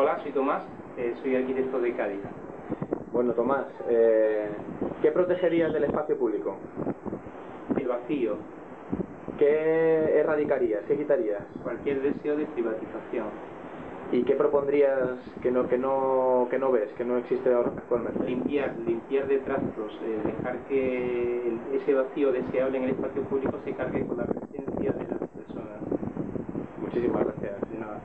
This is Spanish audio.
Hola, soy Tomás, eh, soy arquitecto de Cádiz. Bueno, Tomás, eh, ¿qué protegerías del espacio público? El vacío, ¿Qué erradicarías? ¿Qué quitarías? cualquier deseo de privatización. ¿Y qué propondrías que no, que no, que no ves, que no existe ahora actualmente? Limpiar, limpiar de trastos, eh, dejar que el- ese vacío deseable en el espacio público se cargue con la presencia de las personas. Muchísimas gracias. De nada.